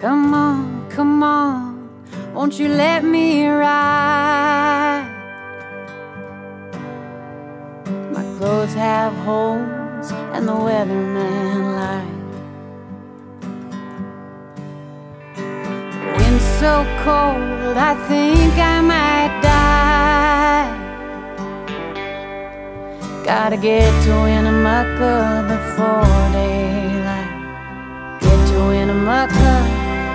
Come on, come on, won't you let me ride? My clothes have holes and the weatherman lied. Wind's so cold, I think I might die. Gotta get to Winnemucca before daylight. Get to Winnemucca.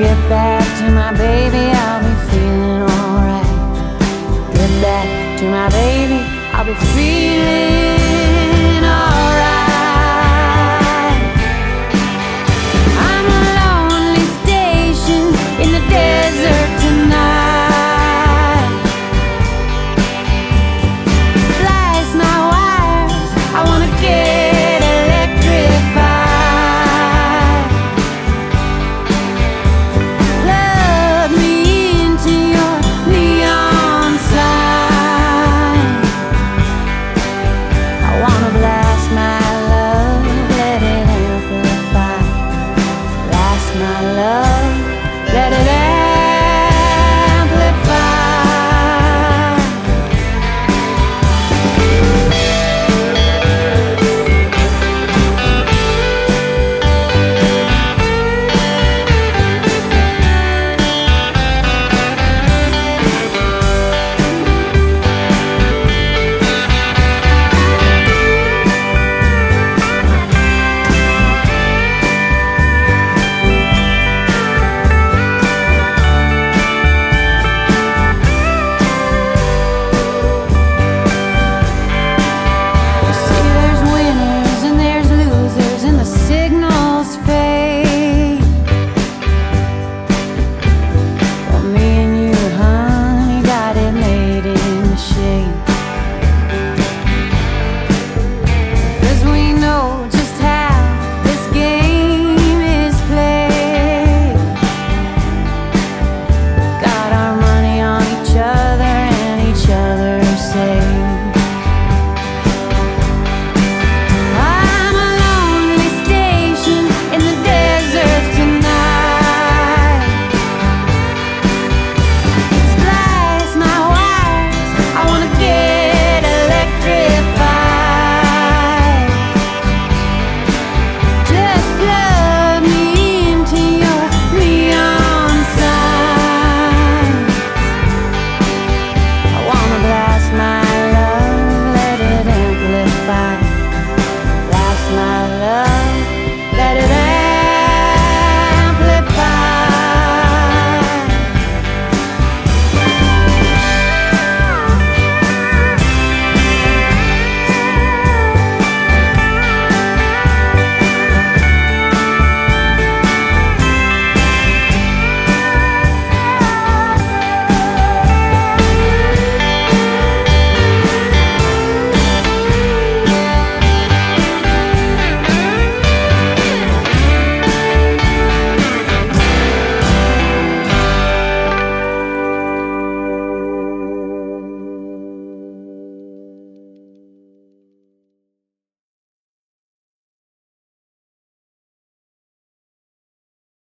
get back to my baby, I'll be feeling alright. Get back to my baby, I'll be feeling.